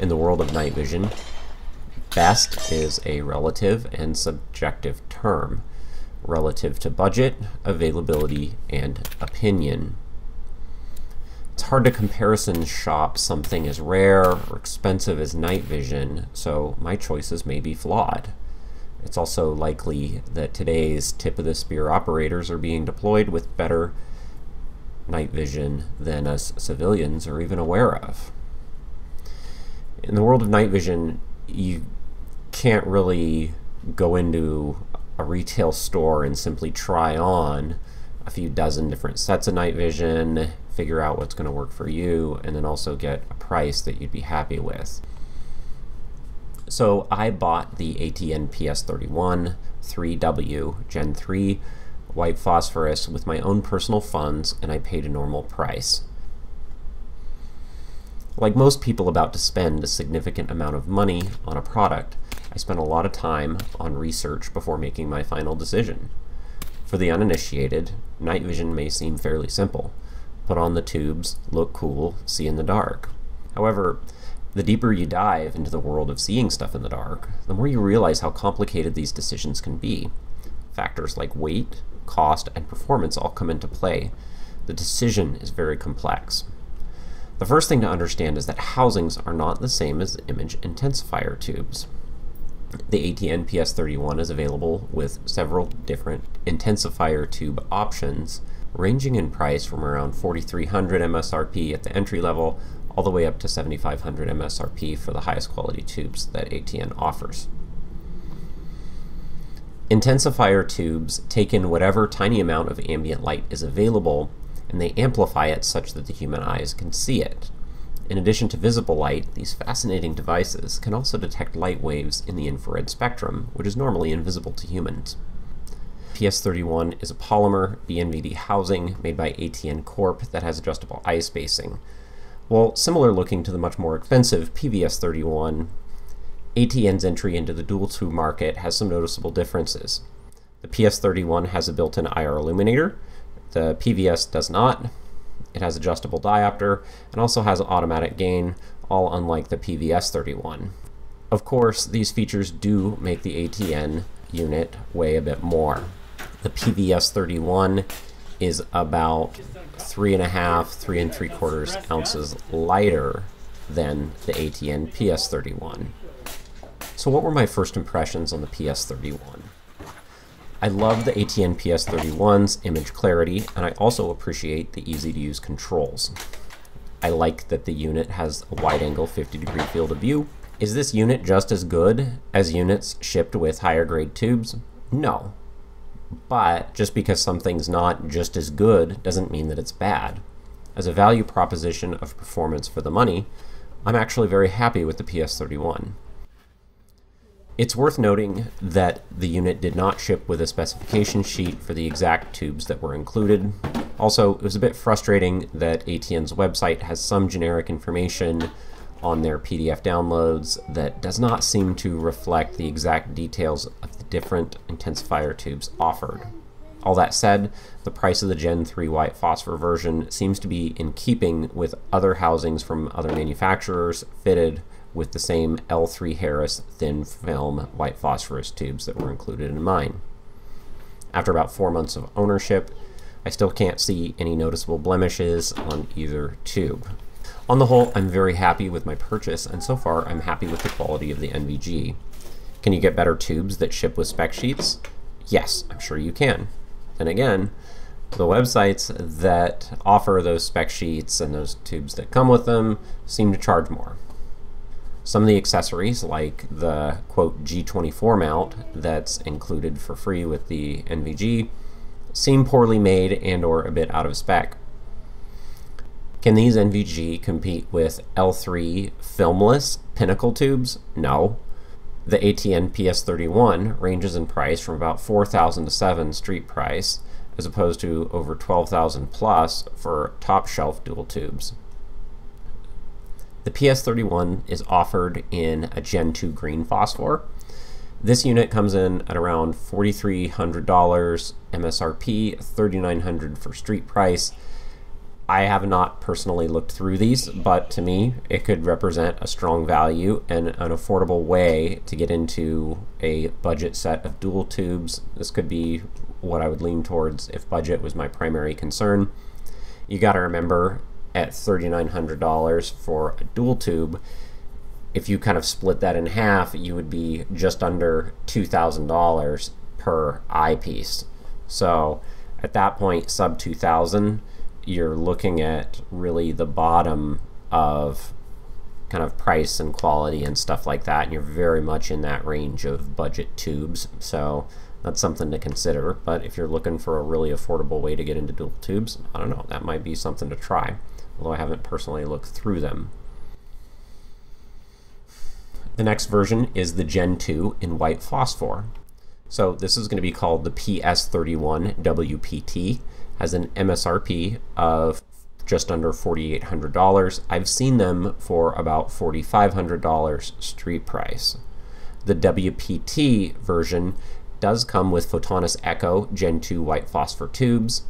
In the world of night vision, best is a relative and subjective term relative to budget, availability, and opinion. It's hard to comparison shop something as rare or expensive as night vision, so my choices may be flawed. It's also likely that today's tip of the spear operators are being deployed with better night vision than us civilians are even aware of. In the world of night vision, you can't really go into a retail store and simply try on a few dozen different sets of night vision, figure out what's going to work for you, and then also get a price that you'd be happy with. So I bought the ATN PS31 3W Gen 3 white phosphorus with my own personal funds and I paid a normal price. Like most people about to spend a significant amount of money on a product, I spent a lot of time on research before making my final decision. For the uninitiated, night vision may seem fairly simple. Put on the tubes, look cool, see in the dark. However, the deeper you dive into the world of seeing stuff in the dark, the more you realize how complicated these decisions can be. Factors like weight, cost, and performance all come into play. The decision is very complex. The first thing to understand is that housings are not the same as image intensifier tubes. The ATN PS31 is available with several different intensifier tube options, ranging in price from around 4300 MSRP at the entry level all the way up to 7500 MSRP for the highest quality tubes that ATN offers. Intensifier tubes take in whatever tiny amount of ambient light is available and they amplify it such that the human eyes can see it. In addition to visible light, these fascinating devices can also detect light waves in the infrared spectrum, which is normally invisible to humans. PS31 is a polymer BNVD housing made by ATN Corp that has adjustable eye spacing. While similar looking to the much more expensive PVS31, ATN's entry into the dual tube market has some noticeable differences. The PS31 has a built-in IR illuminator, the PVS does not. It has adjustable diopter and also has automatic gain, all unlike the PVS31. Of course, these features do make the ATN unit weigh a bit more. The PVS31 is about three and a half, three and three quarters ounces lighter than the ATN PS31. So what were my first impressions on the PS31? I love the ATN PS31's image clarity, and I also appreciate the easy to use controls. I like that the unit has a wide angle 50 degree field of view. Is this unit just as good as units shipped with higher grade tubes? No. But just because something's not just as good doesn't mean that it's bad. As a value proposition of performance for the money, I'm actually very happy with the PS31. It's worth noting that the unit did not ship with a specification sheet for the exact tubes that were included. Also, it was a bit frustrating that ATN's website has some generic information on their PDF downloads that does not seem to reflect the exact details of the different intensifier tubes offered. All that said, the price of the Gen 3 white phosphor version seems to be in keeping with other housings from other manufacturers fitted with the same L3 Harris thin film white phosphorus tubes that were included in mine. After about four months of ownership, I still can't see any noticeable blemishes on either tube. On the whole, I'm very happy with my purchase, and so far I'm happy with the quality of the NVG. Can you get better tubes that ship with spec sheets? Yes, I'm sure you can. Then again, the websites that offer those spec sheets and those tubes that come with them seem to charge more. Some of the accessories, like the quote G24 mount that's included for free with the NVG, seem poorly made and or a bit out of spec. Can these NVG compete with L3 filmless Pinnacle tubes? No. The ATN PS31 ranges in price from about 4000 to 7 street price, as opposed to over 12,000 plus for top shelf dual tubes. The PS31 is offered in a Gen 2 green phosphor. This unit comes in at around $4,300 MSRP, $3,900 for street price. I have not personally looked through these, but to me, it could represent a strong value and an affordable way to get into a budget set of dual tubes. This could be what I would lean towards if budget was my primary concern. You got to remember at $3,900 for a dual tube, if you kind of split that in half, you would be just under $2,000 per eyepiece. So at that point, sub 2000, you're looking at really the bottom of kind of price and quality and stuff like that, and you're very much in that range of budget tubes. So that's something to consider. But if you're looking for a really affordable way to get into dual tubes, I don't know, that might be something to try, although I haven't personally looked through them. The next version is the Gen 2 in white phosphor. So this is going to be called the PS31 WPT, has an MSRP of just under $4,800. I've seen them for about $4,500 street price. The WPT version does come with Photonis Echo Gen 2 white phosphor tubes.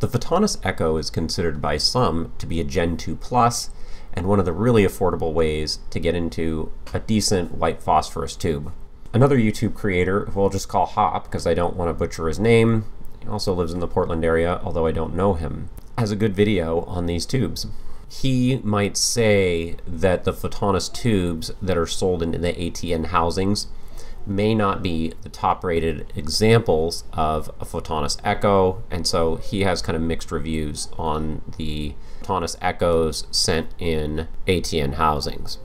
The Photonis Echo is considered by some to be a Gen 2 Plus and one of the really affordable ways to get into a decent white phosphorus tube. Another YouTube creator, who I'll just call Hop because I don't want to butcher his name, he also lives in the Portland area, although I don't know him, has a good video on these tubes. He might say that the Photonis tubes that are sold in the ATN housings may not be the top rated examples of a Photonis Echo, and so he has kind of mixed reviews on the Photonis Echoes sent in ATN housings.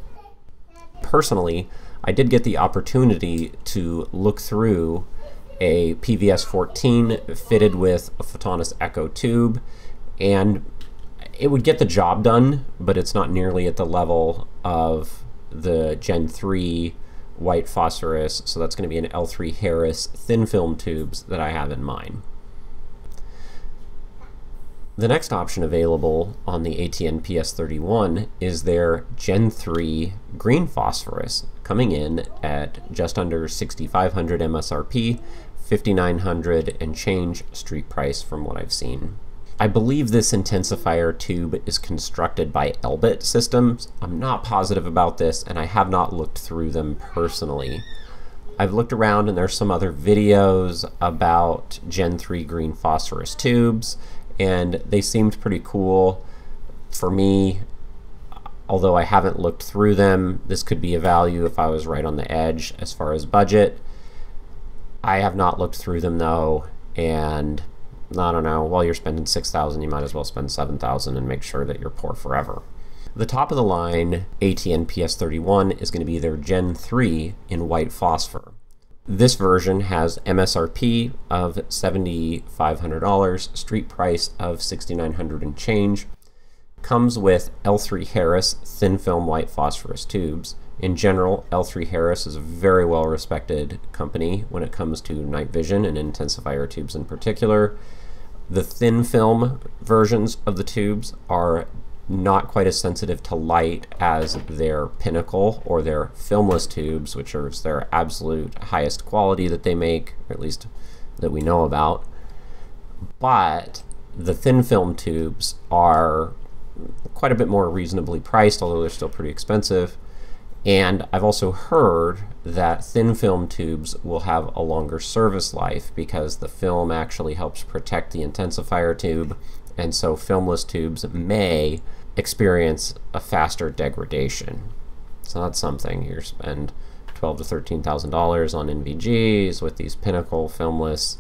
Personally, I did get the opportunity to look through a PVS 14 fitted with a Photonis Echo tube, and it would get the job done, but it's not nearly at the level of the Gen 3 white phosphorus, so that's going to be an L3 Harris thin film tubes that I have in mind. The next option available on the ATN PS31 is their Gen 3 green phosphorus, coming in at just under 6500 MSRP, 5900 and change street price from what I've seen. I believe this intensifier tube is constructed by Elbit Systems. I'm not positive about this, and I have not looked through them personally. I've looked around and there's some other videos about Gen 3 green phosphorus tubes, and they seemed pretty cool. For me, although I haven't looked through them, this could be a value if I was right on the edge as far as budget. I have not looked through them though, and I don't know, while you're spending 6000 you might as well spend 7000 and make sure that you're poor forever. The top of the line ATN PS31 is going to be their Gen 3 in white phosphor. This version has MSRP of $7,500, street price of $6,900 and change, comes with L3 Harris thin film white phosphorus tubes. In general, L3 Harris is a very well respected company when it comes to night vision and intensifier tubes in particular. The thin film versions of the tubes are not quite as sensitive to light as their pinnacle or their filmless tubes, which are their absolute highest quality that they make, or at least that we know about. But the thin film tubes are quite a bit more reasonably priced, although they're still pretty expensive. And I've also heard that thin film tubes will have a longer service life because the film actually helps protect the intensifier tube, and so filmless tubes may experience a faster degradation. So that's something. You spend twelve to thirteen thousand dollars on NVGs with these Pinnacle filmless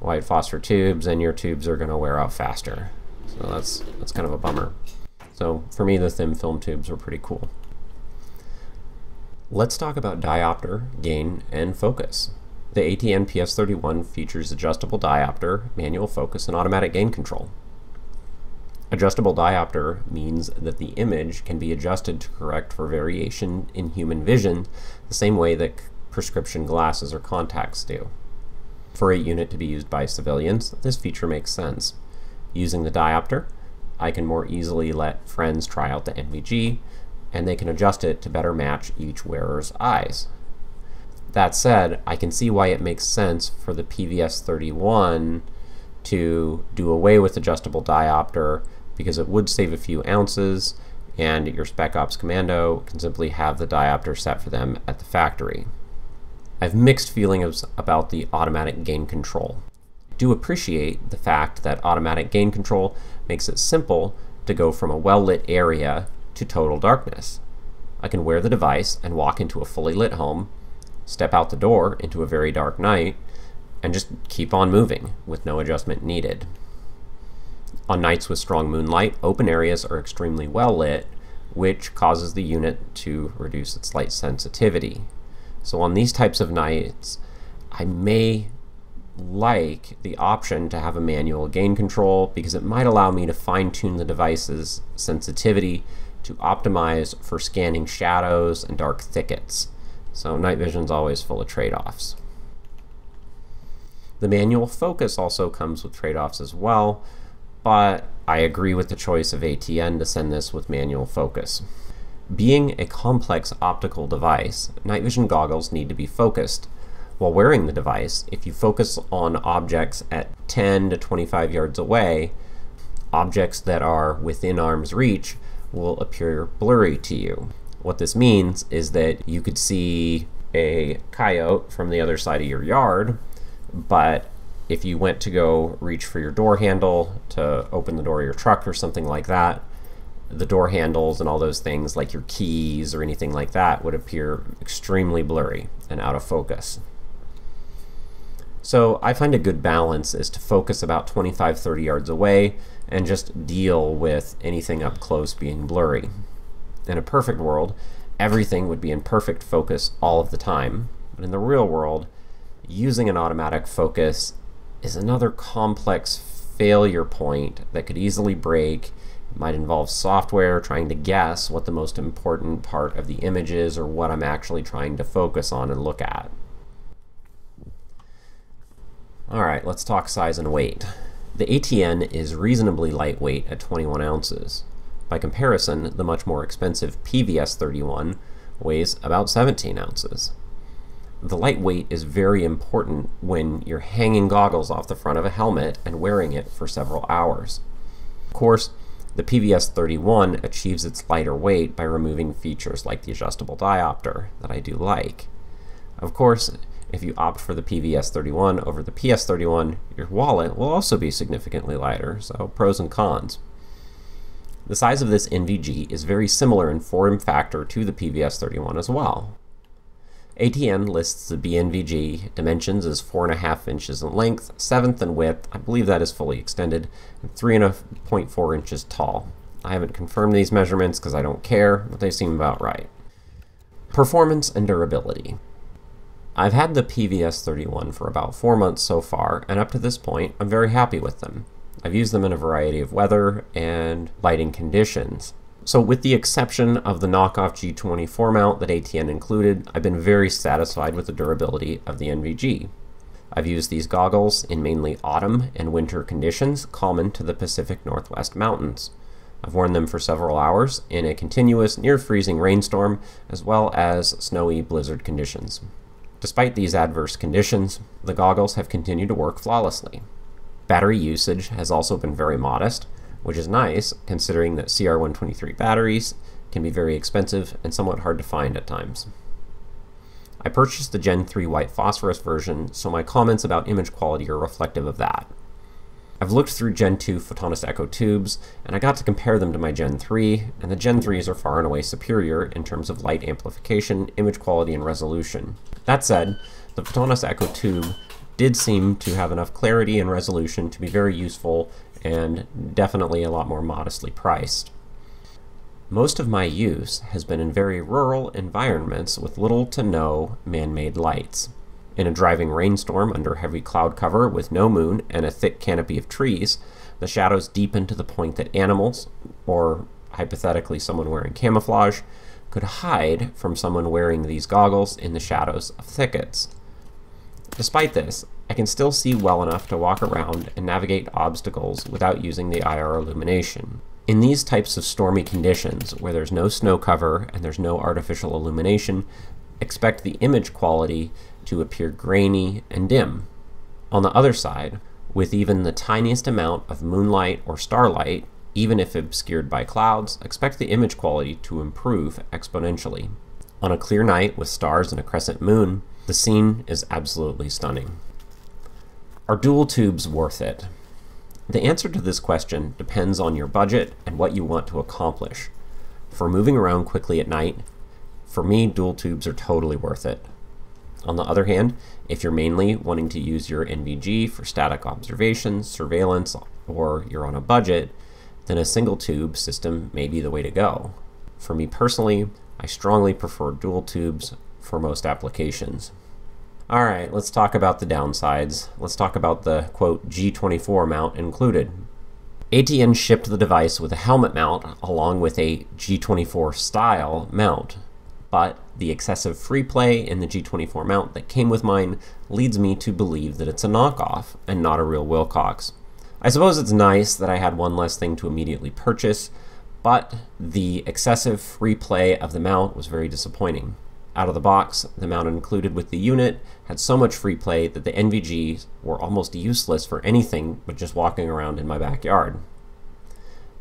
white phosphor tubes, and your tubes are going to wear out faster. So that's that's kind of a bummer. So for me, the thin film tubes were pretty cool. Let's talk about diopter, gain, and focus. The ATN PS31 features adjustable diopter, manual focus, and automatic gain control. Adjustable diopter means that the image can be adjusted to correct for variation in human vision the same way that prescription glasses or contacts do. For a unit to be used by civilians, this feature makes sense. Using the diopter, I can more easily let friends try out the NVG, and they can adjust it to better match each wearer's eyes. That said, I can see why it makes sense for the PVS 31 to do away with adjustable diopter because it would save a few ounces, and your Spec Ops commando can simply have the diopter set for them at the factory. I have mixed feelings about the automatic gain control. I do appreciate the fact that automatic gain control makes it simple to go from a well-lit area to total darkness. I can wear the device and walk into a fully lit home, step out the door into a very dark night, and just keep on moving with no adjustment needed. On nights with strong moonlight, open areas are extremely well lit, which causes the unit to reduce its light sensitivity. So on these types of nights, I may like the option to have a manual gain control because it might allow me to fine tune the device's sensitivity to optimize for scanning shadows and dark thickets. So night vision is always full of trade-offs. The manual focus also comes with trade-offs as well, but I agree with the choice of ATN to send this with manual focus. Being a complex optical device, night vision goggles need to be focused. While wearing the device, if you focus on objects at 10 to 25 yards away, objects that are within arm's reach will appear blurry to you. What this means is that you could see a coyote from the other side of your yard, but if you went to go reach for your door handle to open the door of your truck or something like that, the door handles and all those things, like your keys or anything like that, would appear extremely blurry and out of focus. So I find a good balance is to focus about 25 30 yards away and just deal with anything up close being blurry. In a perfect world, everything would be in perfect focus all of the time. But in the real world, using an automatic focus is another complex failure point that could easily break. It might involve software trying to guess what the most important part of the image is or what I'm actually trying to focus on and look at. Alright, let's talk size and weight. The ATN is reasonably lightweight at 21 ounces. By comparison, the much more expensive PVS 31 weighs about 17 ounces. The lightweight is very important when you're hanging goggles off the front of a helmet and wearing it for several hours. Of course, the PVS 31 achieves its lighter weight by removing features like the adjustable diopter that I do like. Of course, if you opt for the PVS 31 over the PS 31, your wallet will also be significantly lighter, so pros and cons. The size of this NVG is very similar in form factor to the PVS 31 as well. ATN lists the BNVG dimensions as 4.5 inches in length, 7th in width, I believe that is fully extended, and 3.4 inches tall. I haven't confirmed these measurements because I don't care, but they seem about right. Performance and durability. I've had the PVS 31 for about four months so far, and up to this point, I'm very happy with them. I've used them in a variety of weather and lighting conditions. So with the exception of the knockoff G24 mount that ATN included, I've been very satisfied with the durability of the NVG. I've used these goggles in mainly autumn and winter conditions common to the Pacific Northwest mountains. I've worn them for several hours in a continuous near freezing rainstorm as well as snowy blizzard conditions. Despite these adverse conditions, the goggles have continued to work flawlessly. Battery usage has also been very modest, which is nice considering that CR123 batteries can be very expensive and somewhat hard to find at times. I purchased the Gen 3 white phosphorus version, so my comments about image quality are reflective of that. I've looked through Gen 2 Photonis Echo tubes, and I got to compare them to my Gen 3, and the Gen 3s are far and away superior in terms of light amplification, image quality, and resolution. That said, the Photonis Echo tube did seem to have enough clarity and resolution to be very useful and definitely a lot more modestly priced. Most of my use has been in very rural environments with little to no man-made lights. In a driving rainstorm under heavy cloud cover with no moon and a thick canopy of trees, the shadows deepen to the point that animals, or hypothetically someone wearing camouflage, could hide from someone wearing these goggles in the shadows of thickets. Despite this, I can still see well enough to walk around and navigate obstacles without using the IR illumination. In these types of stormy conditions, where there's no snow cover and there's no artificial illumination, expect the image quality to appear grainy and dim. On the other side, with even the tiniest amount of moonlight or starlight, Even if obscured by clouds, expect the image quality to improve exponentially. On a clear night with stars and a crescent moon, the scene is absolutely stunning. Are dual tubes worth it? The answer to this question depends on your budget and what you want to accomplish. For moving around quickly at night, for me, dual tubes are totally worth it. On the other hand, if you're mainly wanting to use your NVG for static observations, surveillance, or you're on a budget, then a single tube system may be the way to go. For me personally, I strongly prefer dual tubes for most applications. All right, let's talk about the downsides. Let's talk about the quote G24 mount included. ATN shipped the device with a helmet mount along with a G24 style mount, but the excessive free play in the G24 mount that came with mine leads me to believe that it's a knockoff and not a real Wilcox. I suppose it's nice that I had one less thing to immediately purchase, but the excessive free play of the mount was very disappointing. Out of the box, the mount included with the unit had so much free play that the NVGs were almost useless for anything but just walking around in my backyard.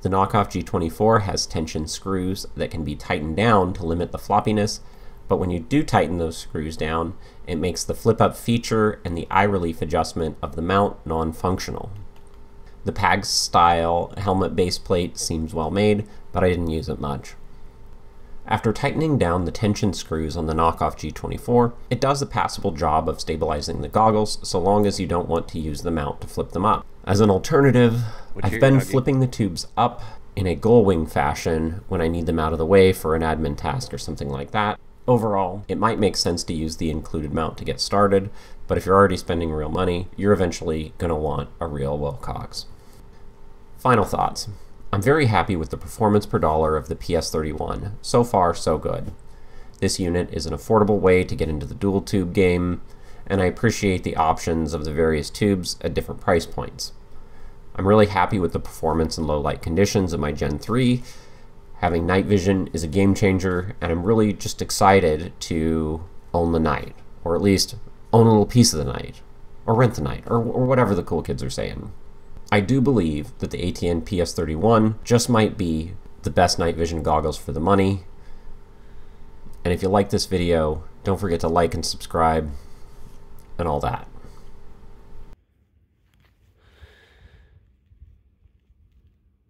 The knockoff G24 has tension screws that can be tightened down to limit the floppiness, but when you do tighten those screws down, it makes the flip-up feature and the eye relief adjustment of the mount non-functional. The PAG style helmet base plate seems well made, but I didn't use it much. After tightening down the tension screws on the knockoff G24, it does a passable job of stabilizing the goggles so long as you don't want to use the mount to flip them up. As an alternative, I've been flipping the tubes up in a gullwing fashion when I need them out of the way for an admin task or something like that. Overall, it might make sense to use the included mount to get started, but if you're already spending real money, you're eventually going to want a real Wilcox. Final thoughts. I'm very happy with the performance per dollar of the PS31. So far, so good. This unit is an affordable way to get into the dual tube game, and I appreciate the options of the various tubes at different price points. I'm really happy with the performance in low light conditions of my Gen 3. Having night vision is a game changer, and I'm really just excited to own the night, or at least own a little piece of the night, or rent the night, or, or whatever the cool kids are saying. I do believe that the ATN PS31 just might be the best night vision goggles for the money. And if you like this video, don't forget to like and subscribe and all that.